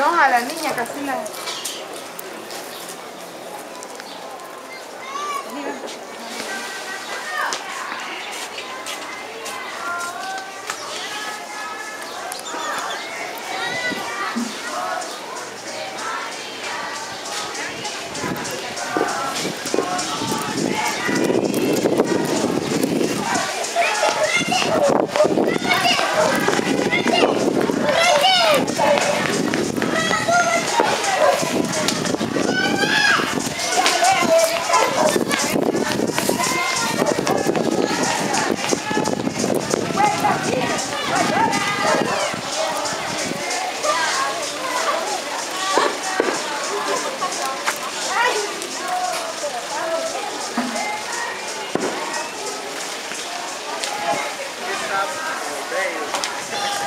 No, a la niña casi la... Damn.